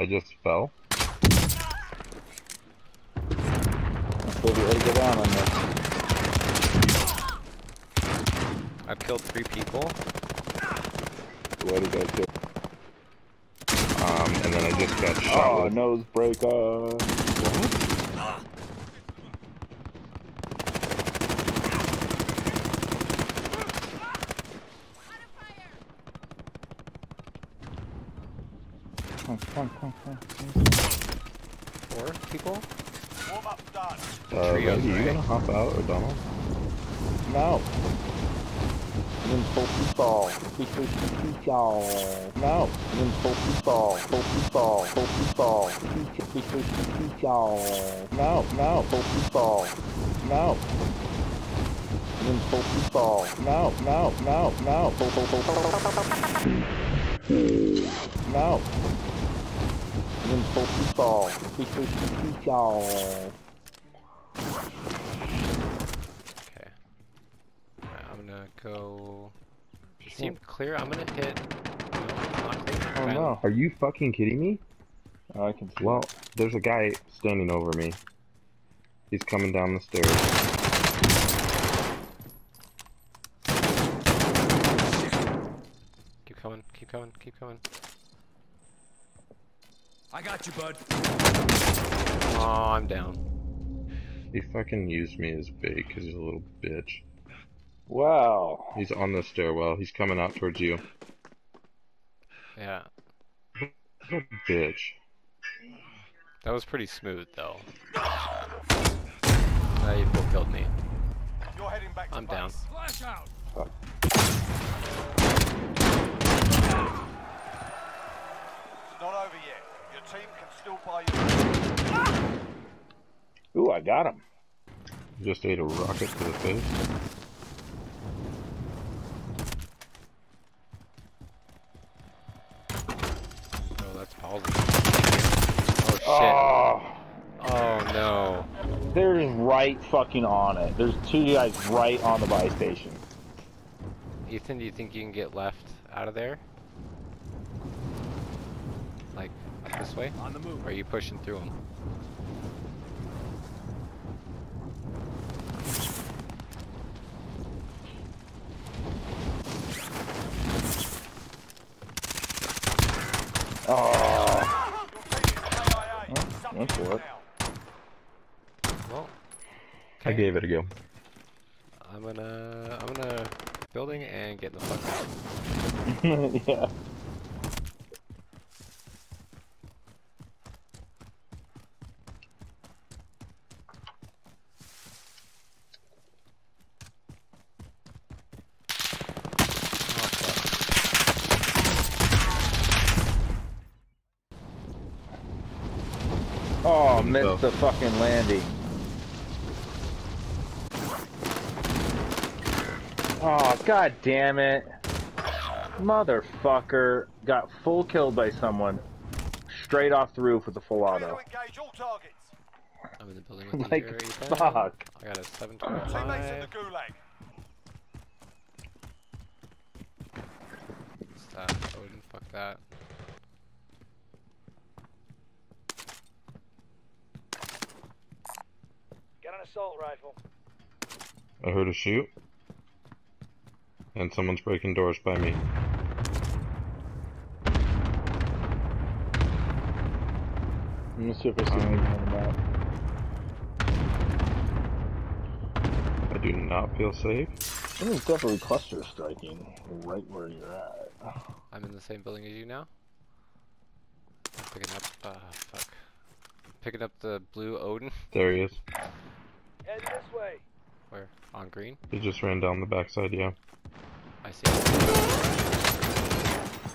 I just fell. Baby, way to get down on this. I've killed three people. Way to go, kid. Um, and then I just got shot Oh, with. nose breaker. Come on, come on, come on, come Four people? Warm up done. Uh, Trios, Randy, you right? gonna hop out, O'Donnell? on. No. Nin Poppy Ball. Fish, fish, ball. No. Nin Poppy Ball. Poppy Ball. Poppy Ball. Fish, fish, fish, ball. No, no. Poppy Ball. No. Nin Poppy Ball. No, no, no, no. Po, po, po, po. No. Nin Poppy Ball. Fish, fish, fish. Okay. Alright, I'm gonna go. It seemed clear. I'm gonna hit. No. Oh no. Are you fucking kidding me? Oh, I can see. Well, there's a guy standing over me. He's coming down the stairs. Keep coming, keep coming. Keep coming. Keep coming. I got you, bud. Oh, I'm down. He fucking used me as bait because he's a little bitch. Wow. He's on the stairwell. He's coming out towards you. Yeah. Bitch. That was pretty smooth, though. Now you full killed me. You're heading back I'm base. down. Flash out. Fuck. It's not over yet. Your team can still buy you. Ooh, I got him. Just ate a rocket to the face. Oh, that's positive. Oh shit. Oh, Oh no. they're right fucking on it. There's two guys right on the buy station. Ethan, do you think you can get left out of there? Like this way? On the move. Or are you pushing through them? Oh, Your team. Oh, that's it what. now. Well, I gave it a go. I'm gonna I'm gonna building and get the fuck out. yeah. Oh, fuck. Oh, Good missed stuff. the fucking landing. Oh, god damn it. Motherfucker got full killed by someone straight off the roof with a full Clear auto. to engage all targets. I'm in the building with you Like, here, Ethan. fuck. I got a Teammates in 725. the gulag. Stop, Odin, fuck that. Get an assault rifle. I heard a shoot. And someone's breaking doors by me. Let me see if I see anything on the map. I do not feel safe. I think it's definitely cluster striking right where you're at. I'm in the same building as you now. I'm picking up, uh, fuck. Picking up the blue Odin. There he is. Head this way. Where? On green? He just ran down the backside, yeah. I see.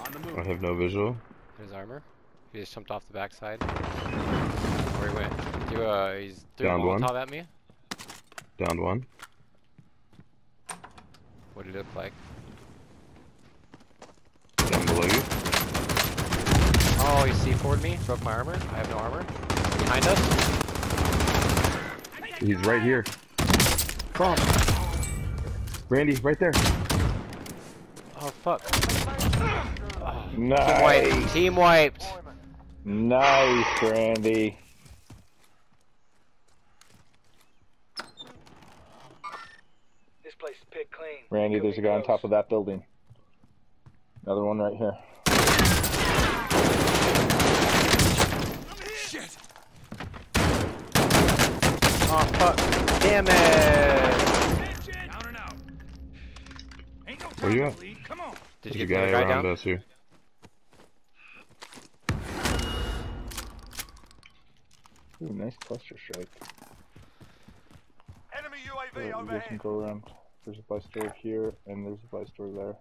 On the move. I have no visual. His armor. He just jumped off the backside. Where he went? He, uh, he's threw a Downed one. Molotov at me. Downed one. What did it look like? Down below you. Oh, he C4'd me. Broke my armor. I have no armor. Behind us. He's right here. Fuck. Randy, right there. Oh, fuck. Oh, Team Nice. wiped. Team wiped. Nice, Randy. This place is picked clean. Randy, Could there's a guy on top of that building. Another one right here. Fuck! Damn it! Down and out. Ain't no Where time you to at? Come on. Did There's you a get guy the other guy around down? us here. Ooh, nice cluster strike. Enemy So UAV that you guys can go around. There's a buy store here, and there's a buy store there.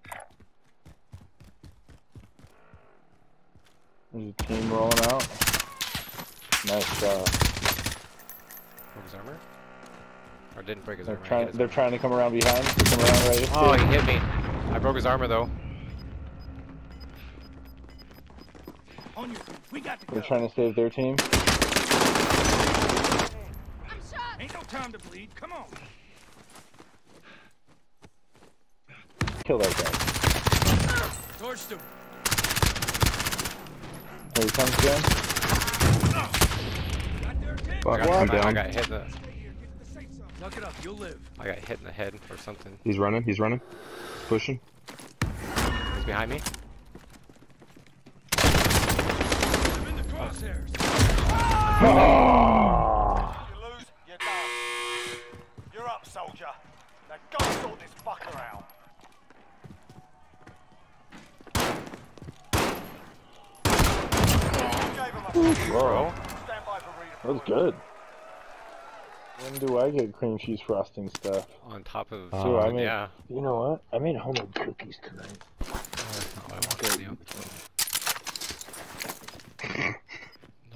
There's a team rolling out. Nice job. Broke his armor? Or didn't break his They're armor? I hit trying. his They're armor. trying to come around behind. They come around right. Oh, here. he hit me. I broke his armor though. On your feet. We got to They're go. trying to save their team. I'm shot. Ain't no time to bleed. Come on. Kill that guy. Torched him. Here he comes, Jen. Got there again. Fuck, I got, I'm I, I got hit in the Stay here. Get to the safe zone. Tuck it up. You'll live. I got hit in the head or something. He's running, he's running. Pushing. He's behind me. I'm in the crosshairs. You lose, you're done. You're up, soldier. Now go sort this fucker out. Gave him that was good. When do I get cream cheese frosting stuff? On top of Oh, something, I mean- yeah. You know what? I made homemade cookies tonight. That's not what I wanted to do.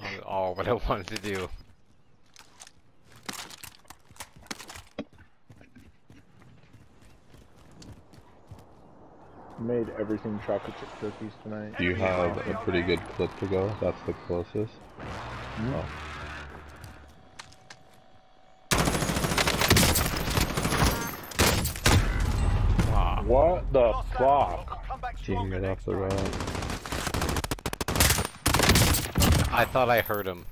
Not at all what I wanted to do. Made everything chocolate chip cookies tonight. Do you have a pretty good clip to go? That's the closest. Hmm? Oh. What the Lost that battle. fuck? Come back Team stronger right next off the time. road. I thought I heard him.